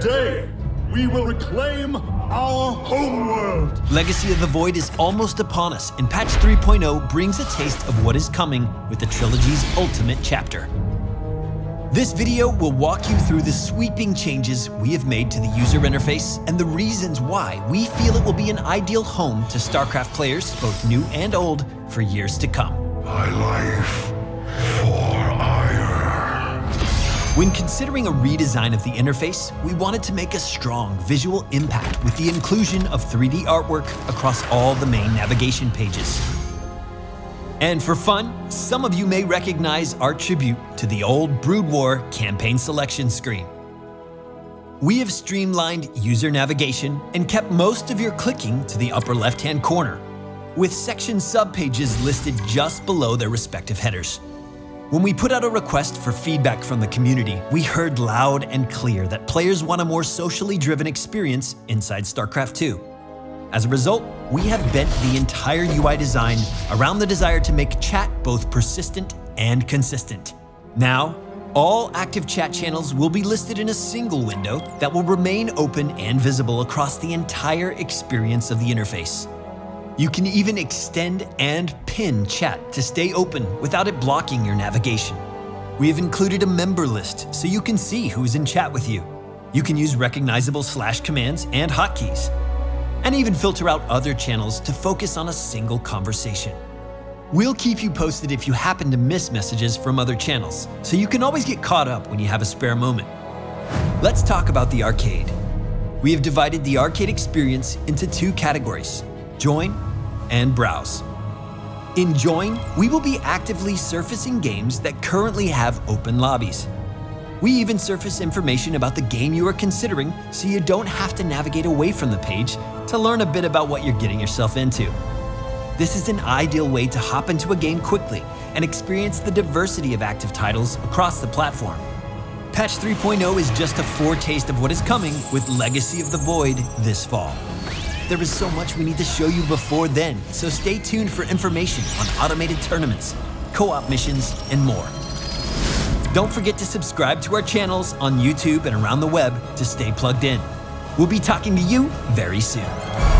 Today, we will reclaim our homeworld. Legacy of the Void is almost upon us, and patch 3.0 brings a taste of what is coming with the trilogy's ultimate chapter. This video will walk you through the sweeping changes we have made to the user interface and the reasons why we feel it will be an ideal home to StarCraft players, both new and old, for years to come. My life When considering a redesign of the interface, we wanted to make a strong visual impact with the inclusion of 3D artwork across all the main navigation pages. And for fun, some of you may recognize our tribute to the old Brood War campaign selection screen. We have streamlined user navigation and kept most of your clicking to the upper left-hand corner, with section subpages listed just below their respective headers. When we put out a request for feedback from the community, we heard loud and clear that players want a more socially driven experience inside StarCraft 2. As a result, we have bent the entire UI design around the desire to make chat both persistent and consistent. Now, all active chat channels will be listed in a single window that will remain open and visible across the entire experience of the interface. You can even extend and pin chat to stay open without it blocking your navigation. We have included a member list so you can see who's in chat with you. You can use recognizable slash commands and hotkeys and even filter out other channels to focus on a single conversation. We'll keep you posted if you happen to miss messages from other channels, so you can always get caught up when you have a spare moment. Let's talk about the arcade. We have divided the arcade experience into two categories join and browse. In Join, we will be actively surfacing games that currently have open lobbies. We even surface information about the game you are considering so you don't have to navigate away from the page to learn a bit about what you're getting yourself into. This is an ideal way to hop into a game quickly and experience the diversity of active titles across the platform. Patch 3.0 is just a foretaste of what is coming with Legacy of the Void this fall. There is so much we need to show you before then, so stay tuned for information on automated tournaments, co-op missions, and more. Don't forget to subscribe to our channels on YouTube and around the web to stay plugged in. We'll be talking to you very soon.